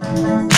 Nimempata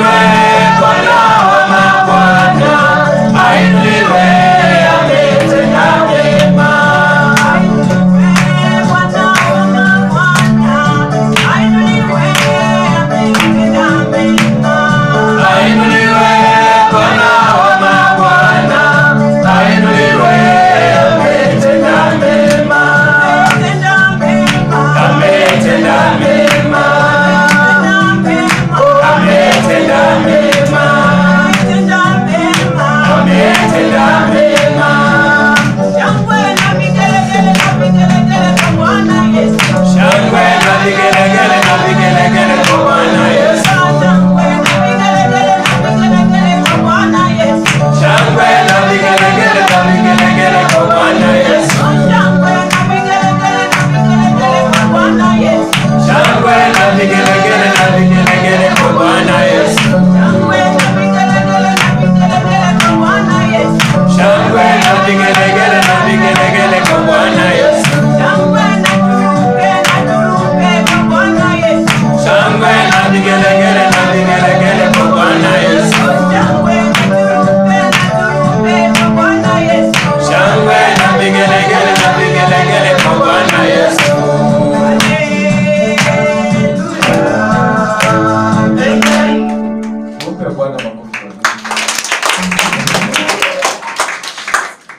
Emmanuel.